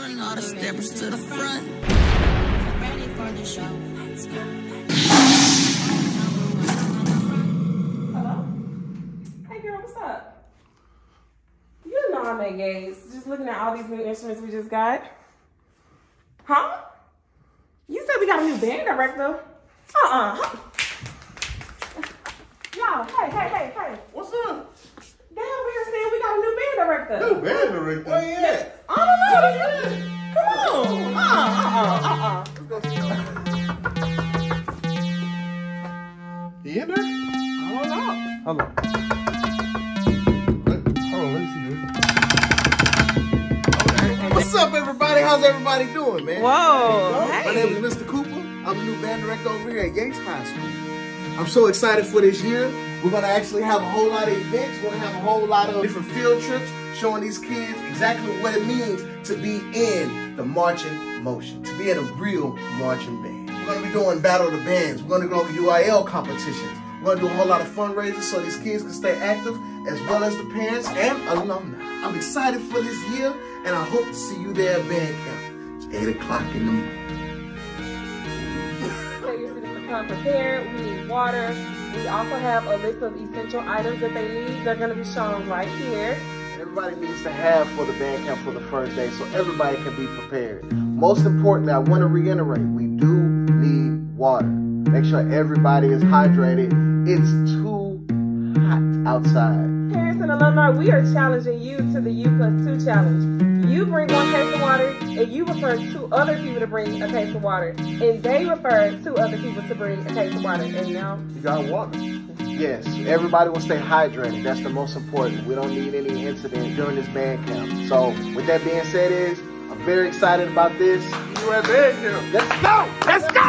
calling all the steppers to the front. Ready for the show. Let's go. Hello? Hey girl, what's up? You know I'm engaged. Just looking at all these new instruments we just got. Huh? You said we got a new band director. Uh-uh. Y'all, hey, hey, hey, hey. What's up? Damn, we are saying we got a new band director. New band director. Where you at? I don't know. This is, come on. Uh-uh, uh-uh, uh-uh. He in there? I don't know. Hold on. Hold on, let me see this. What's up, everybody? How's everybody doing, man? Whoa, Hey. My name is Mr. Cooper. I'm the new band director over here at Yates High School. I'm so excited for this year. We're gonna actually have a whole lot of events. We're gonna have a whole lot of different field trips showing these kids exactly what it means to be in the marching motion, to be in a real marching band. We're gonna be doing battle of the bands. We're gonna go UIL competitions. We're gonna do a whole lot of fundraisers so these kids can stay active, as well as the parents and alumni. I'm excited for this year, and I hope to see you there at band camp. It's eight o'clock in the morning. Tell your students to come prepared. We need water. We also have a list of essential items that they need. They're going to be shown right here. Everybody needs to have for the band camp for the first day so everybody can be prepared. Most importantly, I want to reiterate, we do need water. Make sure everybody is hydrated. It's too hot outside. Parents and alumni, we are challenging you to the U plus two challenge. You bring one case of water, and you refer two other people to bring a case of water, and they refer two other people to bring a case of water. And now, You got water. Yes, everybody will stay hydrated. That's the most important. We don't need any incident during this band camp. So, with that being said, is I'm very excited about this. You at band camp. Let's go! Let's go!